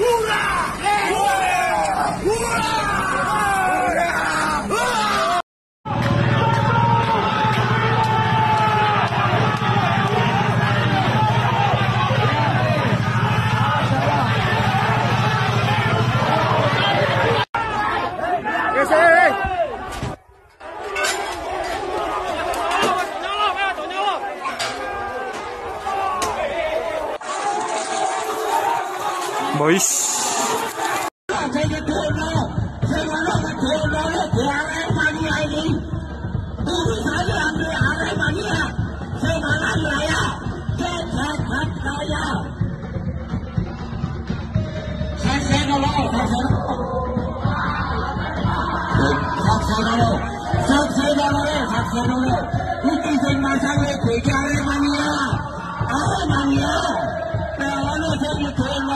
冲啊もいっす。Thank you.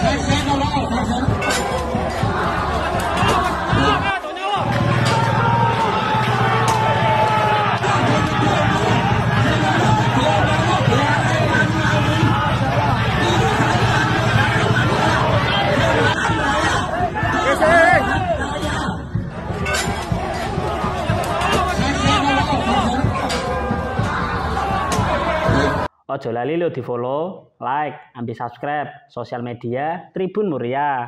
Thank you. Ojo lali lo di follow, like, ambil subscribe sosial media Tribun Muria.